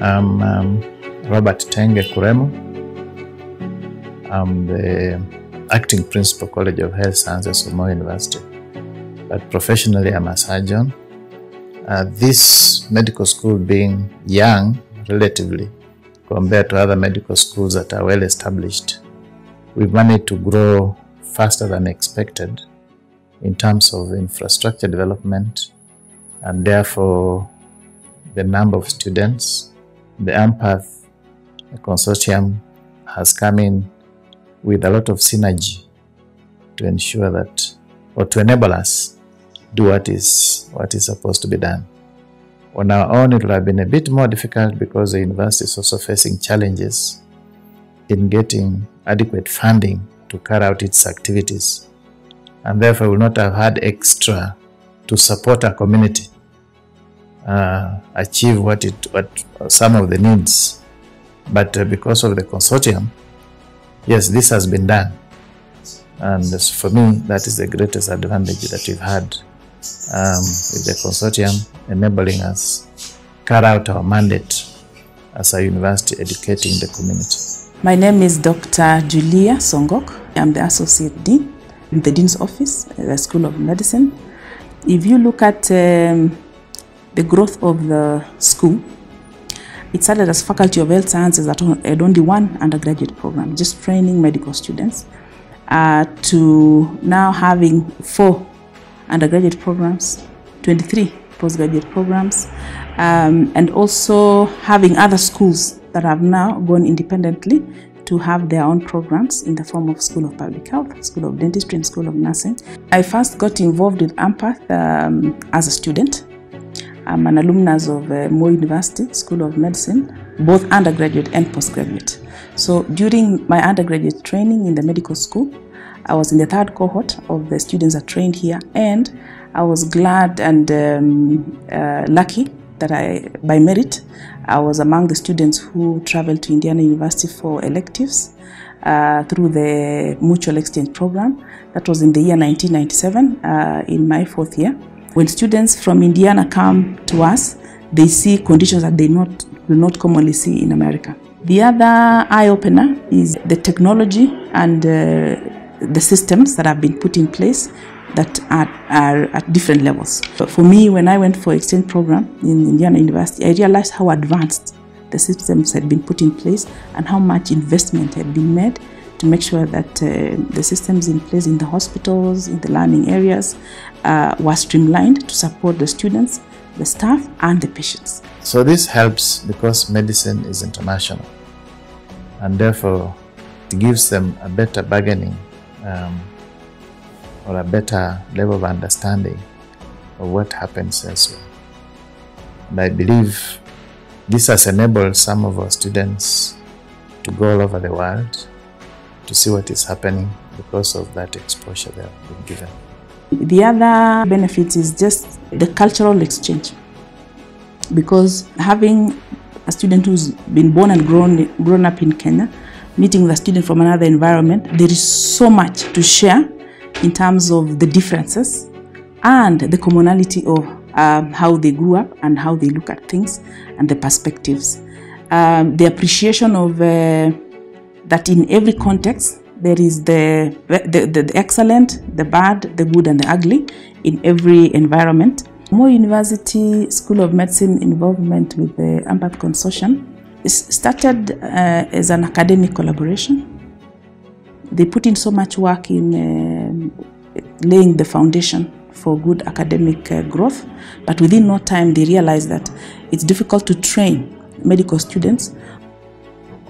I'm um, Robert Tenge Kuremu. I'm the acting principal College of Health Sciences of Moi University. But professionally, I'm a surgeon. Uh, this medical school being young, relatively, compared to other medical schools that are well established, we've managed to grow faster than expected in terms of infrastructure development and therefore the number of students. The AMPATH consortium has come in with a lot of synergy to ensure that or to enable us do what is what is supposed to be done. On our own, it would have been a bit more difficult because the university is also facing challenges in getting adequate funding to carry out its activities, and therefore will not have had extra to support our community uh, achieve what it what some of the needs. But uh, because of the consortium, yes, this has been done, and for me, that is the greatest advantage that we've had um, with the consortium enabling us carry out our mandate as a university educating the community. My name is Dr. Julia Songok. I'm the Associate Dean in the Dean's Office the School of Medicine. If you look at um, the growth of the school, it started as Faculty of Health Sciences at only one undergraduate program, just training medical students, uh, to now having four undergraduate programs, 23 postgraduate programs, um, and also having other schools that have now gone independently to have their own programs in the form of School of Public Health, School of Dentistry, and School of Nursing. I first got involved with AMPATH um, as a student. I'm an alumnus of uh, University School of Medicine, both undergraduate and postgraduate. So during my undergraduate training in the medical school, I was in the third cohort of the students that trained here, and I was glad and um, uh, lucky that I, by merit, I was among the students who traveled to Indiana University for electives uh, through the mutual exchange program. That was in the year 1997, uh, in my fourth year. When students from Indiana come to us, they see conditions that they not will not commonly see in America. The other eye opener is the technology and uh, the systems that have been put in place that are, are at different levels. For me, when I went for exchange program in Indiana University, I realized how advanced the systems had been put in place and how much investment had been made to make sure that uh, the systems in place in the hospitals, in the learning areas, uh, were streamlined to support the students, the staff, and the patients. So this helps because medicine is international, and therefore it gives them a better bargaining um, or a better level of understanding of what happens elsewhere. And I believe this has enabled some of our students to go all over the world to see what is happening because of that exposure they have been given. The other benefit is just the cultural exchange because having a student who's been born and grown, grown up in Kenya, meeting the student from another environment, there is so much to share in terms of the differences and the commonality of um, how they grew up and how they look at things and the perspectives. Um, the appreciation of uh, that in every context there is the, the, the, the excellent, the bad, the good, and the ugly in every environment. Moi University School of Medicine involvement with the AMPATH Consortium started uh, as an academic collaboration. They put in so much work in uh, laying the foundation for good academic uh, growth, but within no time they realized that it's difficult to train medical students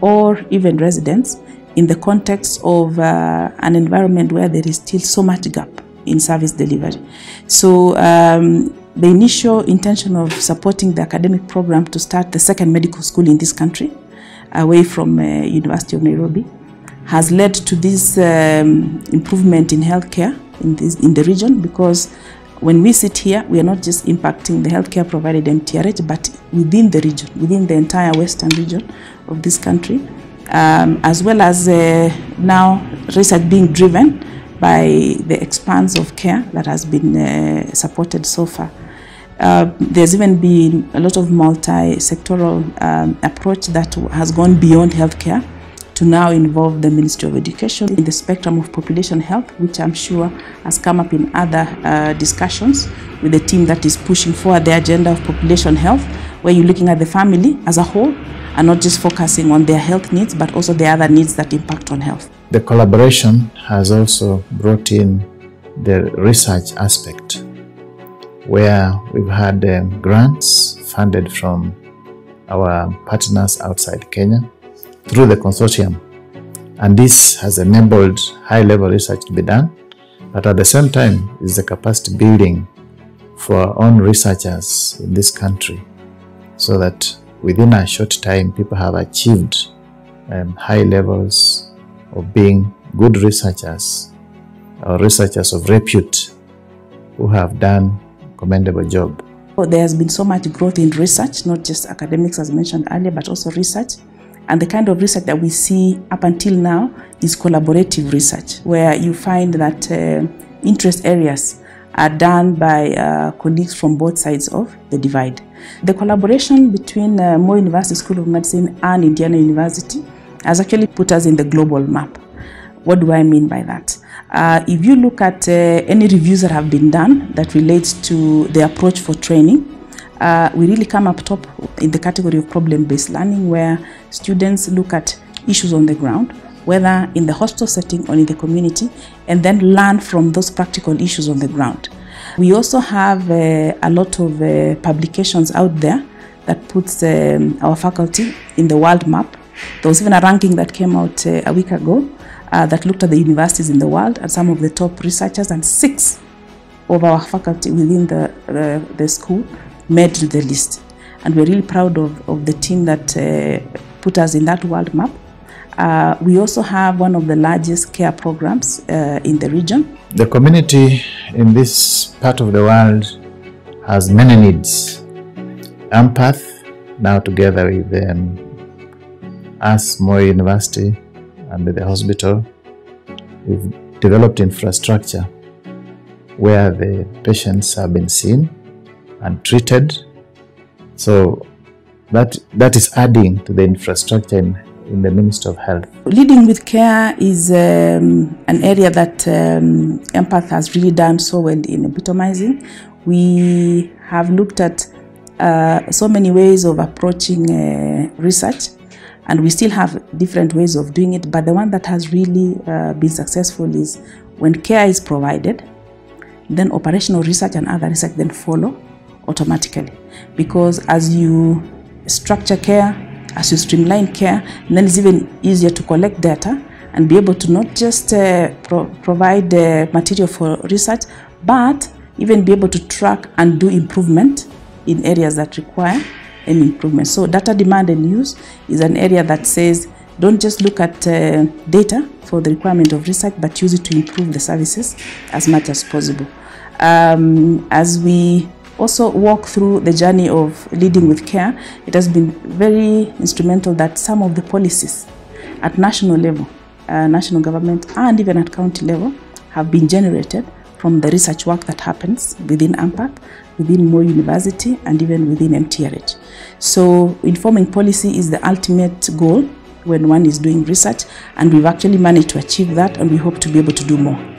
or even residents in the context of uh, an environment where there is still so much gap in service delivery. So um, the initial intention of supporting the academic program to start the second medical school in this country, away from uh, University of Nairobi, has led to this um, improvement in healthcare in, this, in the region because when we sit here, we are not just impacting the healthcare provided MTRH, but within the region, within the entire western region of this country, um, as well as uh, now research being driven by the expanse of care that has been uh, supported so far. Uh, there's even been a lot of multi-sectoral um, approach that has gone beyond healthcare to now involve the Ministry of Education in the spectrum of population health, which I'm sure has come up in other uh, discussions with the team that is pushing forward the agenda of population health, where you're looking at the family as a whole and not just focusing on their health needs, but also the other needs that impact on health. The collaboration has also brought in the research aspect, where we've had um, grants funded from our partners outside Kenya through the consortium. And this has enabled high level research to be done, but at the same time, is the capacity building for our own researchers in this country so that within a short time, people have achieved um, high levels of being good researchers or researchers of repute who have done commendable job. There has been so much growth in research, not just academics as mentioned earlier, but also research. And the kind of research that we see up until now is collaborative research, where you find that uh, interest areas are done by uh, colleagues from both sides of the divide. The collaboration between uh, Moi University School of Medicine and Indiana University has actually put us in the global map. What do I mean by that? Uh, if you look at uh, any reviews that have been done that relates to the approach for training, uh, we really come up top in the category of problem-based learning where students look at issues on the ground, whether in the hospital setting or in the community, and then learn from those practical issues on the ground. We also have uh, a lot of uh, publications out there that puts um, our faculty in the world map. There was even a ranking that came out uh, a week ago uh, that looked at the universities in the world and some of the top researchers, and six of our faculty within the, uh, the school made the list. And we're really proud of, of the team that uh, put us in that world map. Uh, we also have one of the largest care programs uh, in the region. The community in this part of the world has many needs. AMPATH, now together with um, us, Moi University, and the hospital, we've developed infrastructure where the patients have been seen and treated. So that that is adding to the infrastructure in, in the Ministry of Health. Leading with care is um, an area that um, AMPATH has really done so well in epitomizing. We have looked at uh, so many ways of approaching uh, research and we still have different ways of doing it but the one that has really uh, been successful is when care is provided then operational research and other research then follow automatically because as you structure care as you streamline care then it's even easier to collect data and be able to not just uh, pro provide uh, material for research but even be able to track and do improvement in areas that require an improvement. So data demand and use is an area that says don't just look at uh, data for the requirement of research, but use it to improve the services as much as possible. Um, as we also walk through the journey of leading with care, it has been very instrumental that some of the policies at national level, uh, national government, and even at county level have been generated from the research work that happens within AMPATH, within Moi University, and even within MTRH. So informing policy is the ultimate goal when one is doing research, and we've actually managed to achieve that, and we hope to be able to do more.